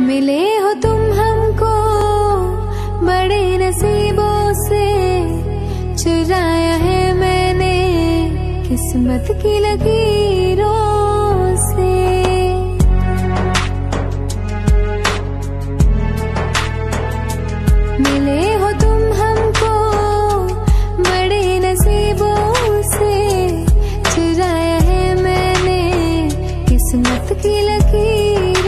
मिले हो तुम हमको बड़े नसीबों से। चुराया है मैंने किस्मत की लकीरों से। मिले हो तुम हमको बड़े नसीबों से। चुराया है मैंने किस्मत की लकीर